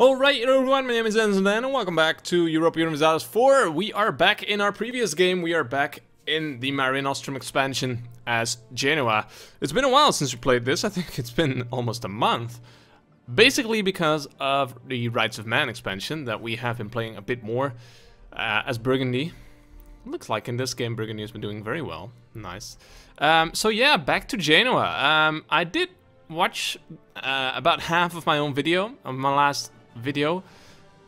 Alright everyone, my name is Enzo and welcome back to Europa Universalis 4. We are back in our previous game, we are back in the Mare Nostrum expansion as Genoa. It's been a while since we played this, I think it's been almost a month. Basically because of the Rights of Man expansion that we have been playing a bit more uh, as Burgundy. Looks like in this game Burgundy has been doing very well. Nice. Um, so yeah, back to Genoa. Um, I did watch uh, about half of my own video, of my last video,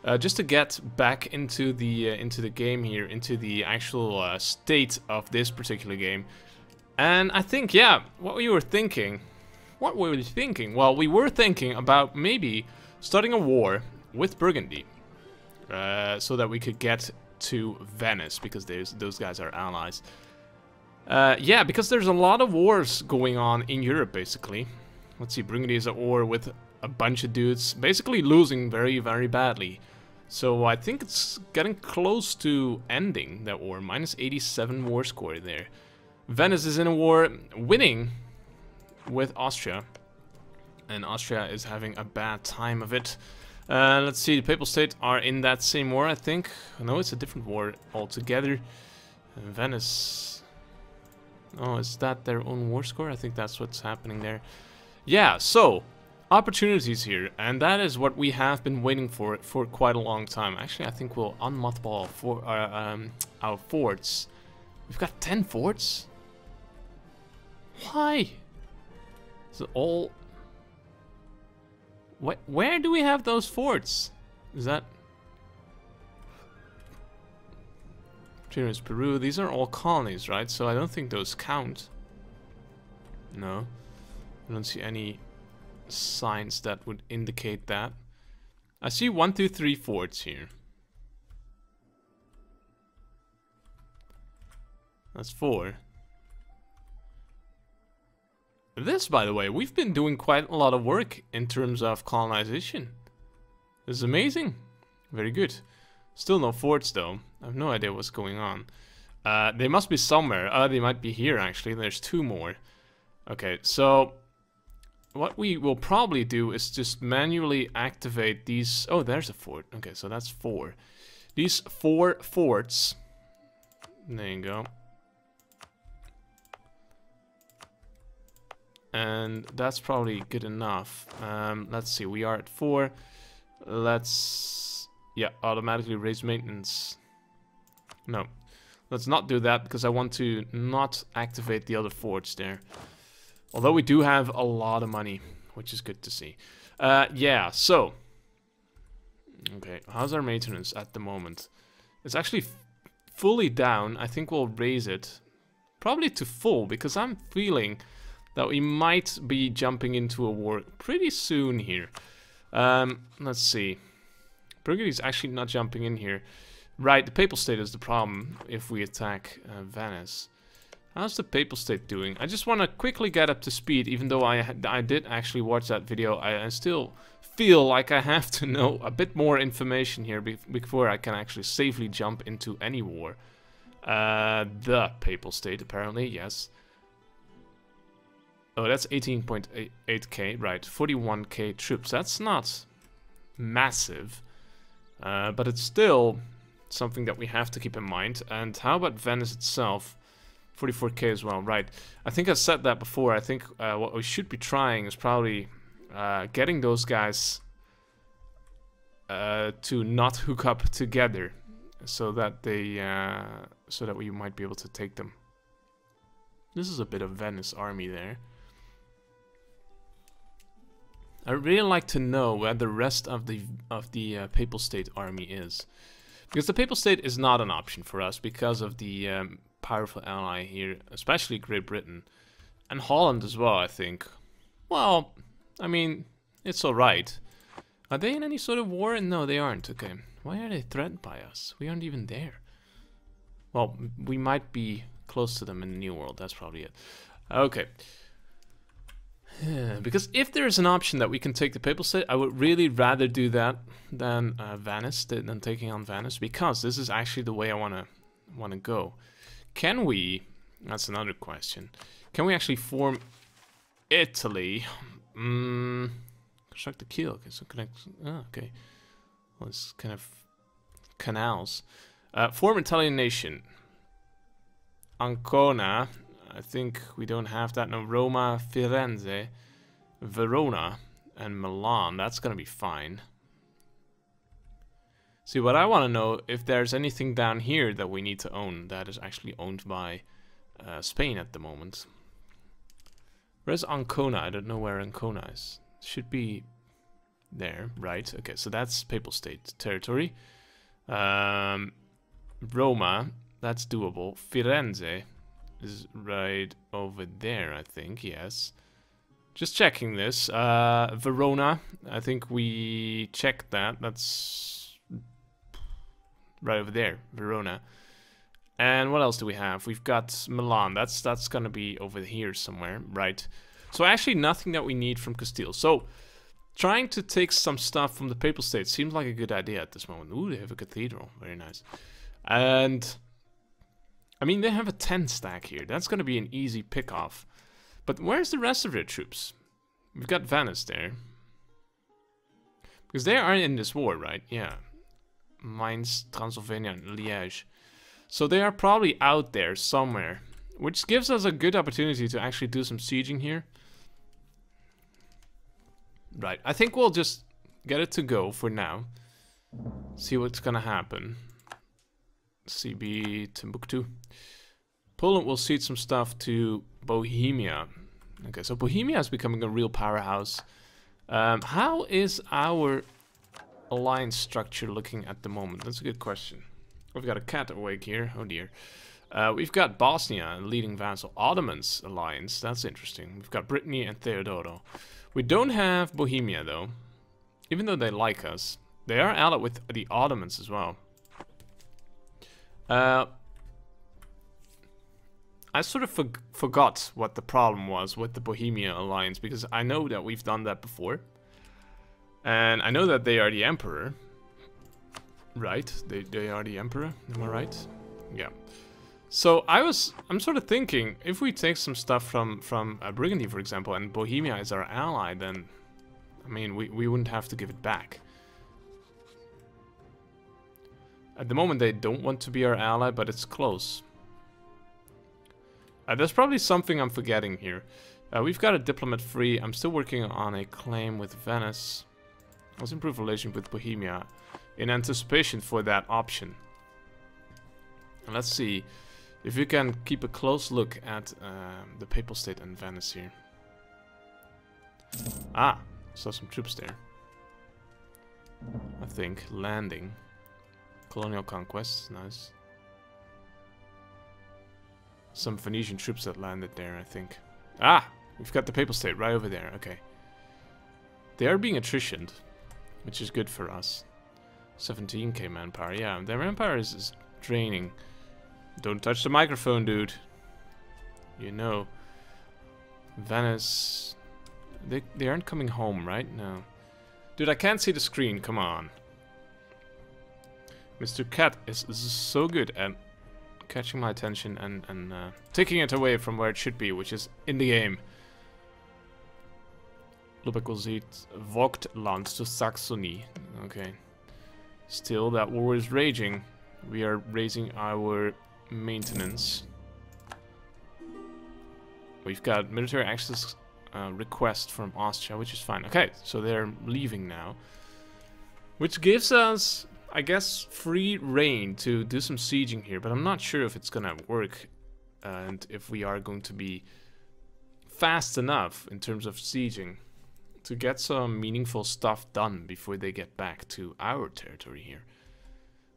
uh, just to get back into the uh, into the game here, into the actual uh, state of this particular game. And I think, yeah, what we were thinking, what were we thinking? Well, we were thinking about maybe starting a war with Burgundy, uh, so that we could get to Venice because those guys are allies. Uh, yeah, because there's a lot of wars going on in Europe, basically. Let's see, Burgundy is at war with a bunch of dudes, basically losing very, very badly. So I think it's getting close to ending that war. Minus 87 war score there. Venice is in a war, winning with Austria. And Austria is having a bad time of it. Uh, let's see, the Papal State are in that same war, I think. No, it's a different war altogether. Venice... Oh, is that their own war score? I think that's what's happening there. Yeah, so, opportunities here, and that is what we have been waiting for for quite a long time. Actually, I think we'll unmothball for, uh, um, our forts. We've got 10 forts? Why? Is it all Wh where do we have those forts? Is that... Tunis, Peru, these are all colonies, right? So I don't think those count. No. I don't see any signs that would indicate that. I see one, two, three forts here. That's four. This, by the way, we've been doing quite a lot of work in terms of colonization. This is amazing. Very good. Still no forts, though. I have no idea what's going on. Uh, they must be somewhere. Uh, they might be here, actually. There's two more. Okay, so... What we will probably do is just manually activate these... Oh, there's a fort. Okay, so that's four. These four forts... There you go. and that's probably good enough. Um, let's see, we are at 4. Let's, yeah, automatically raise maintenance. No, let's not do that because I want to not activate the other forts there. Although we do have a lot of money, which is good to see. Uh, yeah, so, okay, how's our maintenance at the moment? It's actually fully down. I think we'll raise it probably to full because I'm feeling that we might be jumping into a war pretty soon here. Um, let's see. is actually not jumping in here. Right, the Papal State is the problem if we attack uh, Venice. How's the Papal State doing? I just want to quickly get up to speed, even though I, I did actually watch that video. I, I still feel like I have to know a bit more information here be before I can actually safely jump into any war. Uh, the Papal State, apparently, yes. Oh, that's 18.8k, right. 41k troops. That's not massive, uh, but it's still something that we have to keep in mind. And how about Venice itself? 44k as well, right. I think I said that before. I think uh, what we should be trying is probably uh, getting those guys uh, to not hook up together so that they uh, so that we might be able to take them. This is a bit of Venice army there. I'd really like to know where the rest of the of the uh, Papal State army is. Because the Papal State is not an option for us because of the um, powerful ally here, especially Great Britain. And Holland as well, I think. Well, I mean, it's alright. Are they in any sort of war? No, they aren't. Okay. Why are they threatened by us? We aren't even there. Well, we might be close to them in the New World. That's probably it. Okay. Because if there's an option that we can take the Papal State, I would really rather do that than uh, than taking on Venice, because this is actually the way I want to want to go. Can we, that's another question, can we actually form Italy? Mm, construct the Kiel, okay, so connect, oh, okay. all these kind of canals. Uh, form Italian nation. Ancona. I think we don't have that. No, Roma, Firenze, Verona, and Milan. That's gonna be fine. See, what I want to know if there's anything down here that we need to own that is actually owned by uh, Spain at the moment. Where's Ancona? I don't know where Ancona is. Should be there, right? Okay, so that's Papal State territory. Um, Roma, that's doable. Firenze is right over there, I think, yes. Just checking this. Uh, Verona, I think we checked that. That's right over there, Verona. And what else do we have? We've got Milan. That's that's gonna be over here somewhere, right? So actually nothing that we need from Castile. So trying to take some stuff from the Papal States seems like a good idea at this moment. Ooh, they have a cathedral. Very nice. And I mean, they have a 10 stack here. That's gonna be an easy pick off. But where's the rest of their troops? We've got Venice there. Because they are in this war, right? Yeah. Mainz, Transylvania, and Liège. So they are probably out there somewhere, which gives us a good opportunity to actually do some sieging here. Right, I think we'll just get it to go for now. See what's gonna happen. CB Timbuktu. Poland will cede some stuff to Bohemia. Okay, so Bohemia is becoming a real powerhouse. Um, how is our alliance structure looking at the moment? That's a good question. We've got a cat awake here. Oh dear. Uh, we've got Bosnia, leading vassal. Ottomans alliance. That's interesting. We've got Brittany and Theodoro. We don't have Bohemia, though. Even though they like us. They are allied with the Ottomans as well. Uh, I sort of for forgot what the problem was with the Bohemia alliance because I know that we've done that before. And I know that they are the emperor. Right, they, they are the emperor, am I right? Yeah. So I was, I'm sort of thinking, if we take some stuff from, from uh, Burgundy, for example, and Bohemia is our ally, then, I mean, we, we wouldn't have to give it back. At the moment, they don't want to be our ally, but it's close. Uh, there's probably something I'm forgetting here. Uh, we've got a diplomat free. I'm still working on a claim with Venice. Let's improve relations with Bohemia in anticipation for that option. And let's see if we can keep a close look at um, the Papal State and Venice here. Ah, saw some troops there. I think landing. Colonial conquest, nice. Some Venetian troops that landed there, I think. Ah, we've got the Papal State right over there. Okay. They are being attritioned which is good for us. 17k manpower, yeah, their manpower is, is draining. Don't touch the microphone, dude. You know. Venice... They, they aren't coming home, right? No. Dude, I can't see the screen, come on. Mr. Cat is, is so good at catching my attention and, and uh, taking it away from where it should be, which is in the game. Sieht Vogtland to Saxony. Okay. Still, that war is raging. We are raising our maintenance. We've got military access uh, request from Austria, which is fine. Okay, so they're leaving now. Which gives us, I guess, free reign to do some sieging here, but I'm not sure if it's gonna work and if we are going to be fast enough in terms of sieging to get some meaningful stuff done before they get back to our territory here.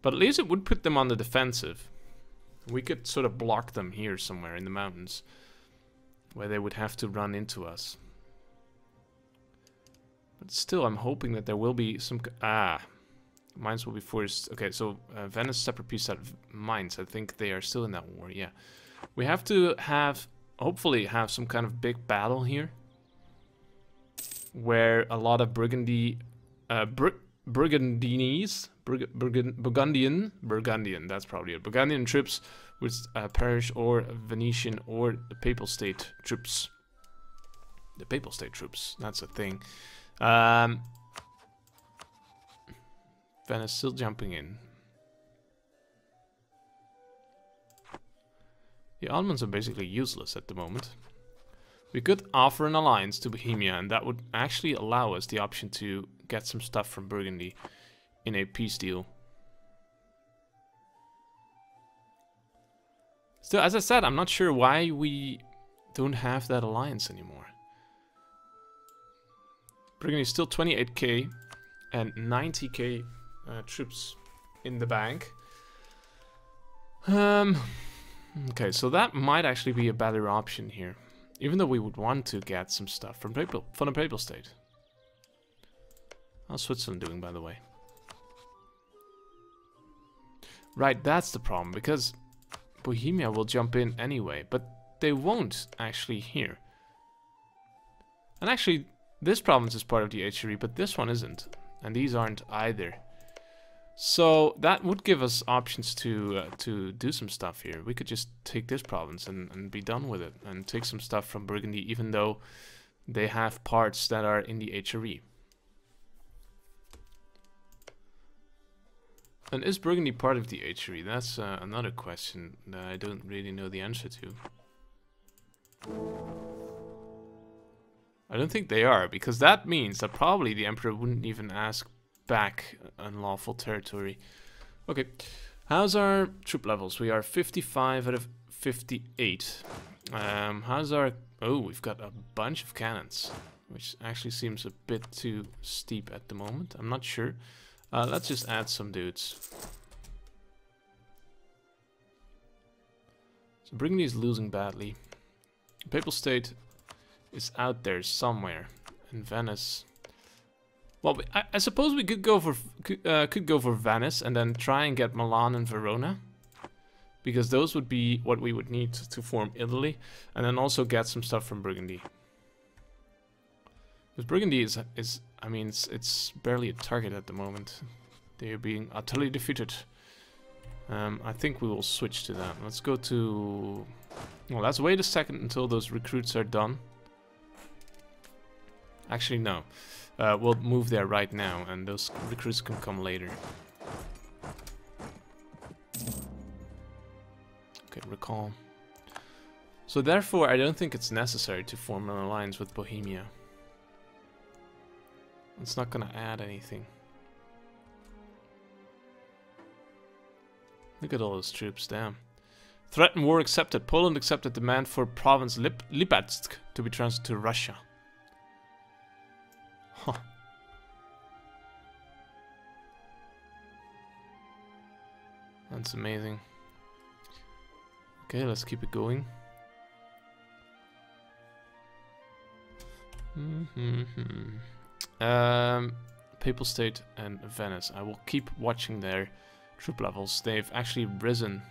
But at least it would put them on the defensive. We could sort of block them here somewhere in the mountains where they would have to run into us. But still, I'm hoping that there will be some... Ah, Mainz will be forced. Okay, so uh, Venice separate peace out of Mainz. I think they are still in that war, yeah. We have to have, hopefully have some kind of big battle here where a lot of Burgundy, uh, Bur Burgundians, Bur Burgundian, Burgundian, that's probably it, Burgundian troops with uh, Parish or Venetian or the Papal State troops. The Papal State troops, that's a thing. Um, Venice still jumping in. The Ottomans are basically useless at the moment. We could offer an alliance to Bohemia and that would actually allow us the option to get some stuff from Burgundy in a peace deal. Still, as I said, I'm not sure why we don't have that alliance anymore. Burgundy is still 28k and 90k uh, troops in the bank. Um, okay, so that might actually be a better option here. Even though we would want to get some stuff from Papal, from the Papal State. How's Switzerland doing, by the way? Right, that's the problem, because Bohemia will jump in anyway, but they won't actually here. And actually, this province is part of the HRE, but this one isn't. And these aren't either. So that would give us options to uh, to do some stuff here. We could just take this province and, and be done with it. And take some stuff from Burgundy, even though they have parts that are in the HRE. And is Burgundy part of the HRE? That's uh, another question that I don't really know the answer to. I don't think they are, because that means that probably the Emperor wouldn't even ask back unlawful territory. Okay, how's our troop levels? We are 55 out of 58. Um, how's our... Oh, we've got a bunch of cannons, which actually seems a bit too steep at the moment. I'm not sure. Uh, let's just add some dudes. So Burgundy is losing badly. Papal State is out there somewhere. And Venice... Well, I, I suppose we could go for uh, could go for Venice and then try and get Milan and Verona. Because those would be what we would need to form Italy. And then also get some stuff from Burgundy. Because Burgundy is, is I mean, it's, it's barely a target at the moment. They are being utterly defeated. Um, I think we will switch to that. Let's go to... Well, let's wait a second until those recruits are done. Actually, no. Uh, we'll move there right now, and those recruits can come later. Okay, recall. So therefore, I don't think it's necessary to form an alliance with Bohemia. It's not gonna add anything. Look at all those troops, damn. Threatened war accepted. Poland accepted demand for province Lip Lipetsk to be transferred to Russia. Huh. That's amazing. Okay, let's keep it going. Mm -hmm. Um, Papal State and Venice. I will keep watching their troop levels. They've actually risen.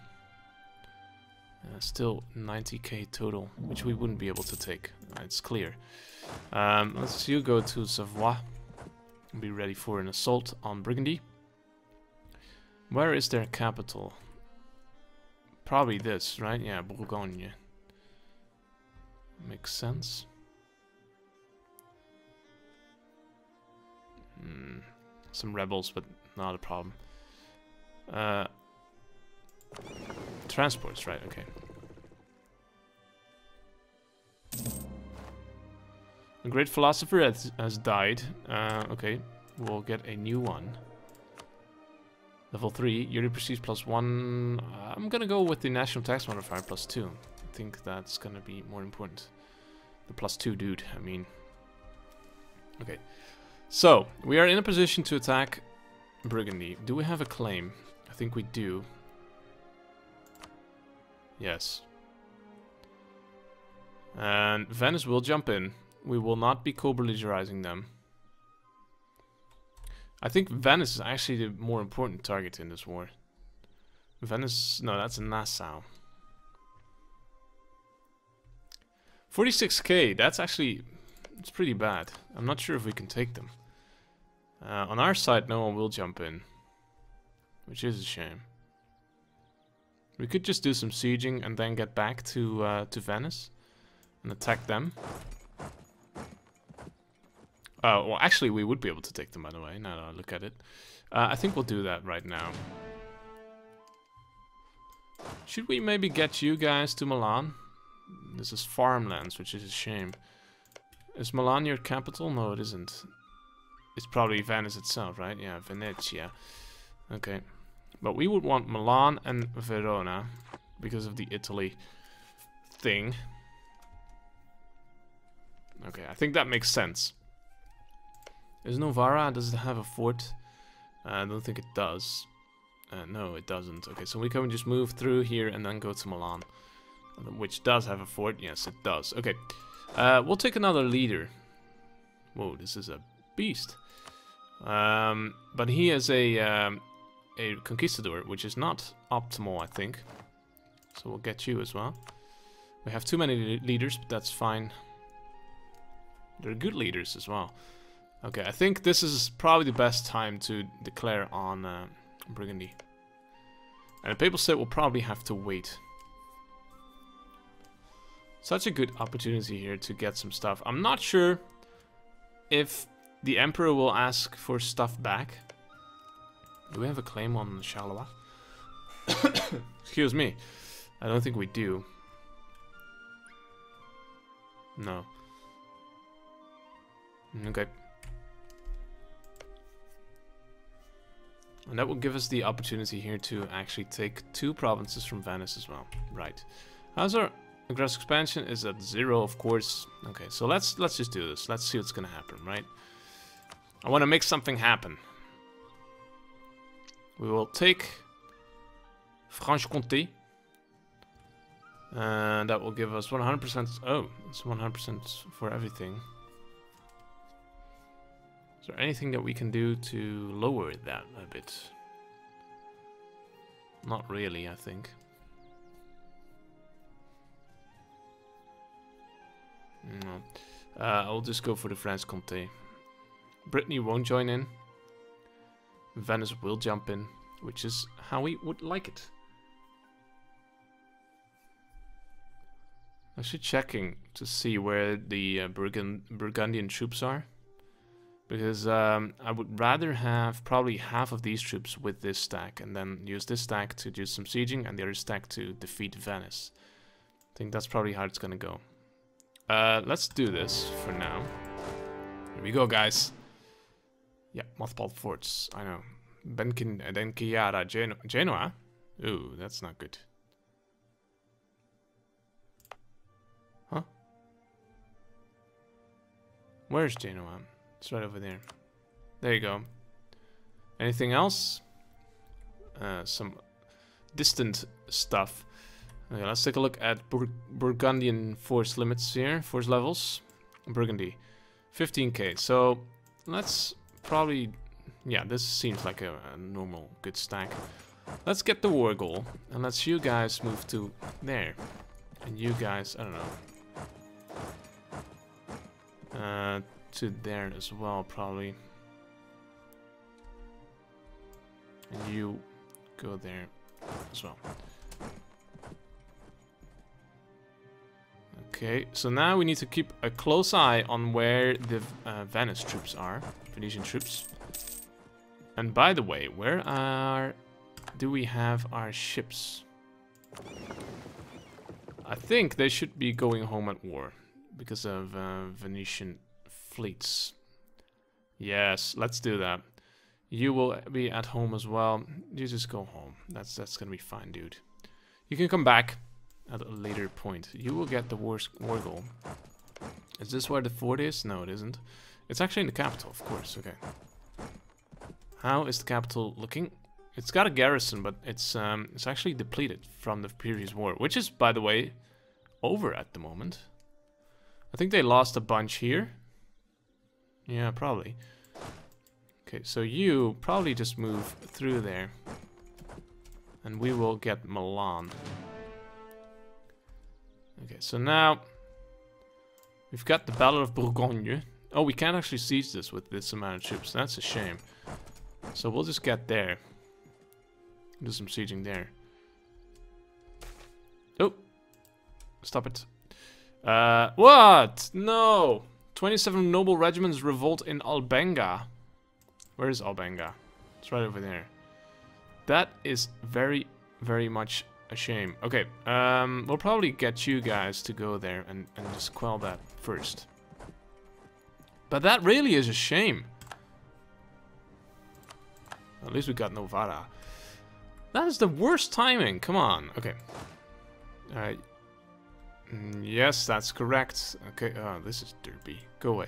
Uh, still 90k total, which we wouldn't be able to take. Uh, it's clear. Um, let's you go to Savoie. Be ready for an assault on Burgundy. Where is their capital? Probably this, right? Yeah, Bourgogne. Makes sense. Hmm. Some rebels, but not a problem. Uh, transports, right, okay. A great philosopher has, has died. Uh, okay, we'll get a new one. Level 3, yearly prestige plus 1. Uh, I'm gonna go with the national tax modifier plus 2. I think that's gonna be more important. The plus 2 dude, I mean. Okay. So, we are in a position to attack Burgundy. Do we have a claim? I think we do. Yes. And Venice will jump in. We will not be co-belligerizing them. I think Venice is actually the more important target in this war. Venice... No, that's Nassau. 46k, that's actually... It's pretty bad. I'm not sure if we can take them. Uh, on our side, no one will jump in. Which is a shame. We could just do some sieging and then get back to uh, to Venice and attack them. Oh, well, actually, we would be able to take them, by the way, now that I look at it. Uh, I think we'll do that right now. Should we maybe get you guys to Milan? This is farmlands, which is a shame. Is Milan your capital? No, it isn't. It's probably Venice itself, right? Yeah, Venezia. Okay. But we would want Milan and Verona because of the Italy thing. Okay, I think that makes sense. Is Novara, does it have a fort? Uh, I don't think it does. Uh, no, it doesn't. Okay, so we can just move through here and then go to Milan. Which does have a fort. Yes, it does. Okay, uh, we'll take another leader. Whoa, this is a beast. Um, but he is a, um, a conquistador, which is not optimal, I think. So we'll get you as well. We have too many leaders, but that's fine. They're good leaders as well. Okay, I think this is probably the best time to declare on uh, Burgundy. And the Papal State will probably have to wait. Such a good opportunity here to get some stuff. I'm not sure if the Emperor will ask for stuff back. Do we have a claim on Charleroi? Excuse me. I don't think we do. No. Okay. And that will give us the opportunity here to actually take two provinces from Venice as well. Right. How's our aggressive expansion? Is at zero, of course. Okay, so let's let's just do this. Let's see what's gonna happen, right? I want to make something happen. We will take Franche-Comté. And that will give us 100%. Oh, it's 100% for everything. Is there anything that we can do to lower that a bit? Not really, I think. No. Uh, I'll just go for the Franche-Comté. Brittany won't join in. Venice will jump in, which is how we would like it. Actually checking to see where the uh, Burgund Burgundian troops are. Because um, I would rather have probably half of these troops with this stack and then use this stack to do some sieging and the other stack to defeat Venice. I think that's probably how it's gonna go. Uh, let's do this for now. Here we go, guys. Yeah, mothballed forts, I know. Benkin, Denkyira, Geno Genoa? Ooh, that's not good. Huh? Where's Genoa? It's right over there. There you go. Anything else? Uh, some distant stuff. Okay, let's take a look at Bur Burgundian force limits here, force levels. Burgundy, 15k. So let's probably, yeah, this seems like a, a normal good stack. Let's get the war goal, and let's you guys move to there, and you guys, I don't know. Uh, to there as well, probably. And you go there as well. Okay, so now we need to keep a close eye on where the uh, Venice troops are, Venetian troops. And by the way, where are... do we have our ships? I think they should be going home at war because of uh, Venetian fleets. Yes, let's do that. You will be at home as well. You just go home. That's that's gonna be fine, dude. You can come back at a later point. You will get the war, war goal. Is this where the fort is? No, it isn't. It's actually in the capital, of course. Okay. How is the capital looking? It's got a garrison, but it's um, it's actually depleted from the previous war, which is, by the way, over at the moment. I think they lost a bunch here. Yeah, probably. Okay, so you probably just move through there. And we will get Milan. Okay, so now we've got the Battle of Bourgogne. Oh, we can't actually siege this with this amount of troops. That's a shame. So we'll just get there. Do some sieging there. Oh, stop it. Uh, what? No. 27 noble regiments revolt in Albenga. Where is Albenga? It's right over there. That is very, very much a shame. Okay, um, we'll probably get you guys to go there and, and just quell that first. But that really is a shame. At least we got Novara. That is the worst timing. Come on. Okay. Alright. Mm, yes, that's correct. Okay. Oh, this is derpy. Go away.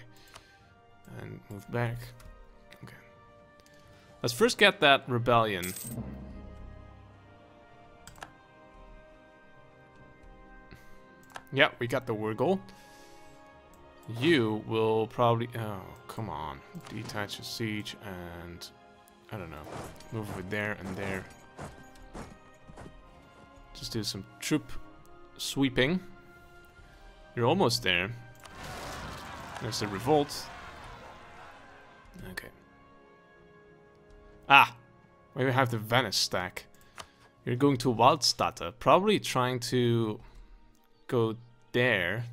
And move back. Okay. Let's first get that rebellion. Yeah, we got the war goal. You will probably... Oh, come on. Detach a siege and... I don't know. Move over there and there. Just do some troop sweeping. You're almost there. There's a revolt. Okay. Ah! We have the Venice stack. You're going to Waldstatte. Probably trying to go there.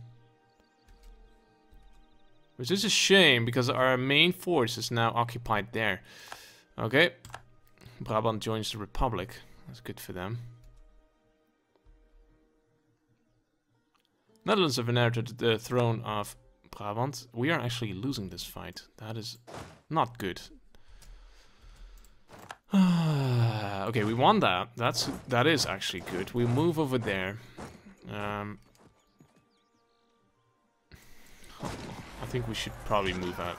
Which is a shame, because our main force is now occupied there. Okay. Brabant joins the Republic. That's good for them. Netherlands have inherited the throne of Brabant. We are actually losing this fight. That is not good. okay, we won that. That's that is actually good. We move over there. Um, I think we should probably move out.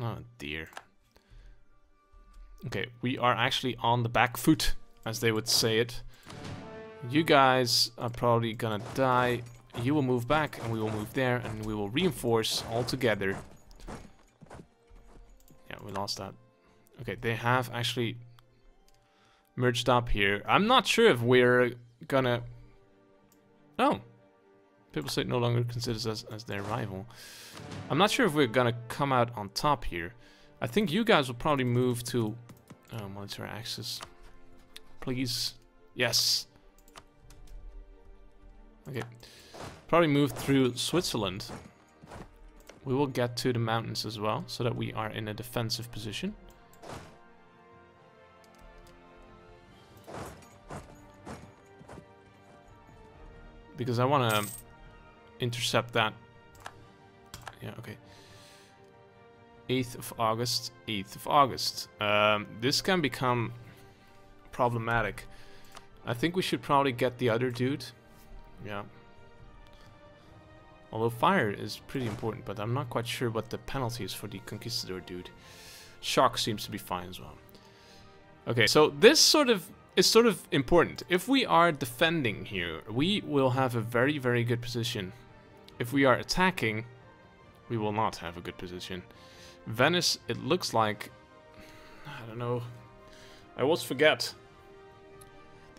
Oh dear. Okay, we are actually on the back foot, as they would say it. You guys are probably gonna die. You will move back, and we will move there, and we will reinforce all together. Yeah, we lost that. Okay, they have actually merged up here. I'm not sure if we're gonna... Oh. Papal State no longer considers us as their rival. I'm not sure if we're gonna come out on top here. I think you guys will probably move to oh, military access. Please. Yes. Okay. Probably move through Switzerland. We will get to the mountains as well, so that we are in a defensive position. Because I want to intercept that. Yeah, okay. 8th of August, 8th of August. Um, this can become problematic. I think we should probably get the other dude. Yeah. Although fire is pretty important, but I'm not quite sure what the penalty is for the Conquistador dude. Shock seems to be fine as well. Okay, so this sort of is sort of important. If we are defending here, we will have a very, very good position. If we are attacking, we will not have a good position. Venice, it looks like... I don't know. I always forget.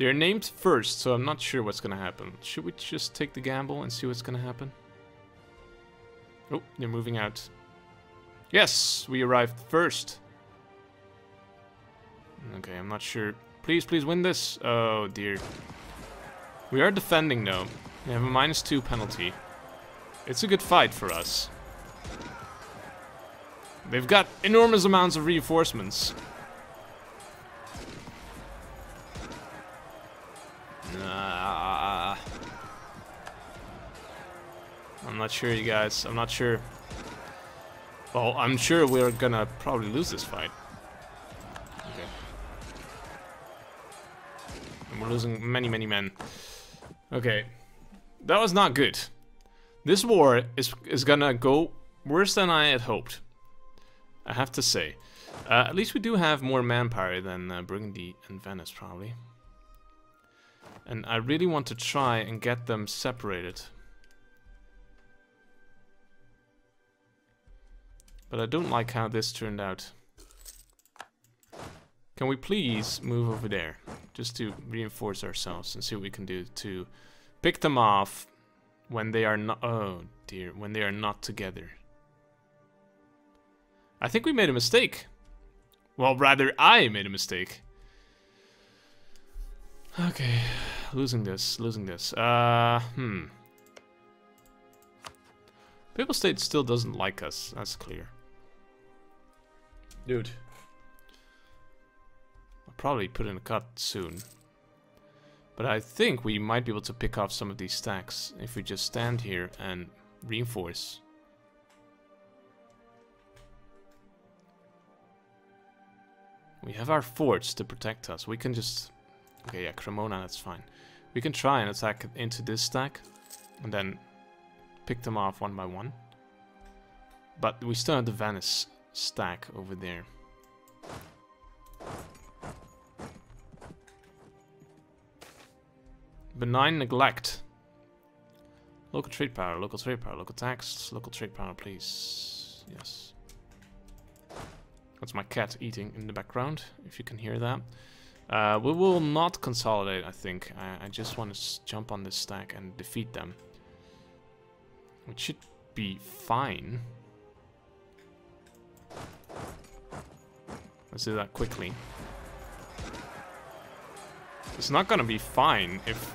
They're named first, so I'm not sure what's gonna happen. Should we just take the gamble and see what's gonna happen? Oh, they're moving out. Yes, we arrived first. Okay, I'm not sure. Please, please win this. Oh, dear. We are defending, though. We have a minus two penalty. It's a good fight for us. They've got enormous amounts of reinforcements. Not sure, you guys. I'm not sure. Well, I'm sure we're gonna probably lose this fight. Okay. And we're losing many, many men. Okay. That was not good. This war is, is gonna go worse than I had hoped. I have to say. Uh, at least we do have more manpower than uh, Burgundy and Venice, probably. And I really want to try and get them separated. But I don't like how this turned out. Can we please move over there? Just to reinforce ourselves and see what we can do to pick them off when they are not... Oh dear, when they are not together. I think we made a mistake. Well, rather, I made a mistake. Okay, losing this, losing this. Uh, hmm. Papal State still doesn't like us, that's clear. Dude. I'll probably put in a cut soon. But I think we might be able to pick off some of these stacks if we just stand here and reinforce. We have our forts to protect us. We can just... Okay, yeah, Cremona, that's fine. We can try and attack into this stack. And then pick them off one by one. But we still have the Venice stack over there. Benign neglect. Local trade power, local trade power, local tax, local trade power, please. Yes. That's my cat eating in the background, if you can hear that. Uh, we will not consolidate, I think. I, I just want to jump on this stack and defeat them. Which should be fine. Let's do that quickly. It's not gonna be fine if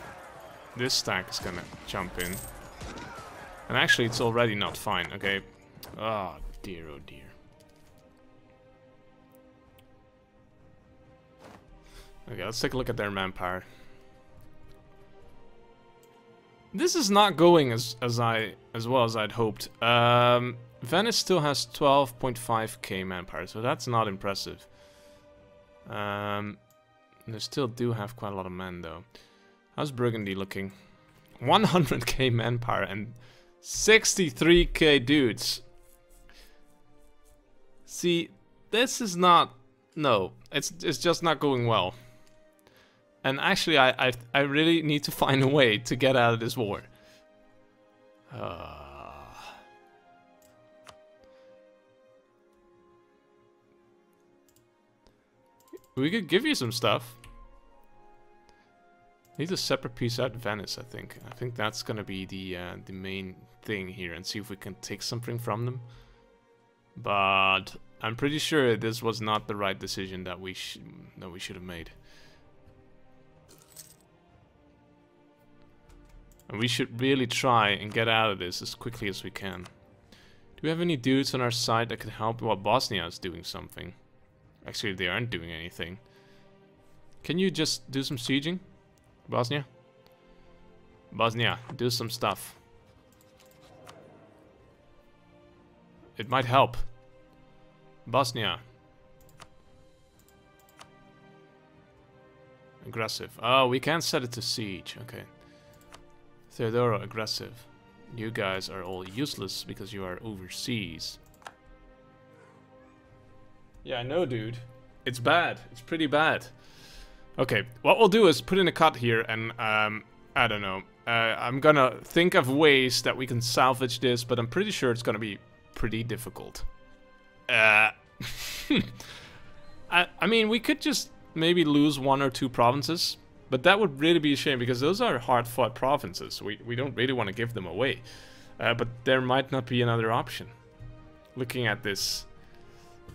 this stack is gonna jump in. And actually, it's already not fine, okay? Oh, dear, oh dear. Okay, let's take a look at their manpower. This is not going as as I as well as I'd hoped. Um, Venice still has 12.5k manpower, so that's not impressive. Um, they still do have quite a lot of men though. How's Burgundy looking? 100k manpower and 63k dudes. See, this is not... No, it's, it's just not going well. And actually, I, I, I really need to find a way to get out of this war. Uh... We could give you some stuff. Need a separate peace out Venice, I think. I think that's gonna be the uh, the main thing here, and see if we can take something from them. But I'm pretty sure this was not the right decision that we that we should have made. And we should really try and get out of this as quickly as we can. Do we have any dudes on our side that could help? Well, Bosnia is doing something. Actually, they aren't doing anything. Can you just do some sieging? Bosnia? Bosnia, do some stuff. It might help. Bosnia. Aggressive. Oh, we can't set it to siege. Okay. Theodoro, aggressive. You guys are all useless because you are overseas. Yeah, I know, dude. It's bad. It's pretty bad. Okay, what we'll do is put in a cut here and, um, I don't know. Uh, I'm gonna think of ways that we can salvage this, but I'm pretty sure it's gonna be pretty difficult. Uh, I, I mean, we could just maybe lose one or two provinces, but that would really be a shame because those are hard-fought provinces. We, we don't really want to give them away. Uh, but there might not be another option. Looking at this...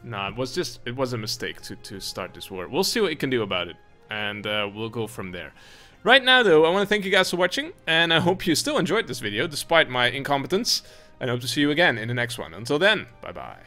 Nah, it was just... It was a mistake to, to start this war. We'll see what we can do about it and uh, we'll go from there. Right now, though, I want to thank you guys for watching, and I hope you still enjoyed this video, despite my incompetence, and hope to see you again in the next one. Until then, bye-bye.